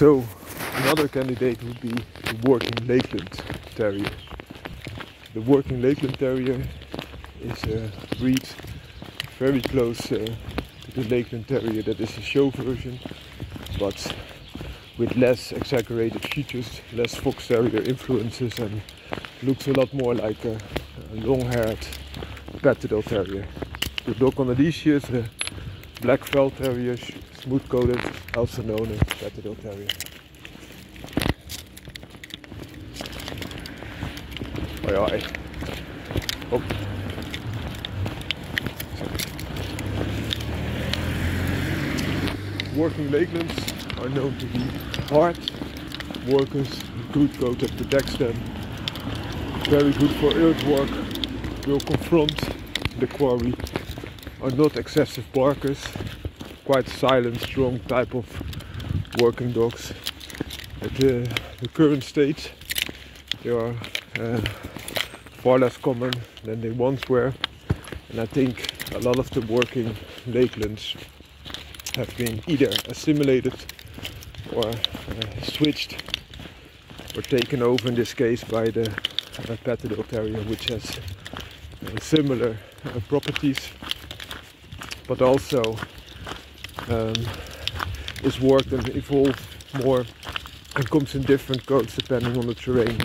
So another candidate would be the working Lakeland Terrier. The working Lakeland Terrier is a breed very close uh, to the Lakeland Terrier that is a show version, but with less exaggerated features, less Fox Terrier influences and looks a lot more like a, a long-haired Patterdale Terrier. The dog on the leash is a Black Fell Terrier, smooth coated, also known as Patterdale Terrier. Oi, oi. Oh. Working Lakelands are known to be hard workers, good coat that protects them, very good for earthwork, will confront the quarry, are not excessive barkers, quite silent, strong type of working dogs. At the, the current state, they are uh, far less common than they once were, and I think a lot of the working lakelands have been either assimilated or uh, switched or taken over in this case by the uh, Patterdale Terrier, which has uh, similar uh, properties, but also um, is worked and evolved more and comes in different coats depending on the terrain.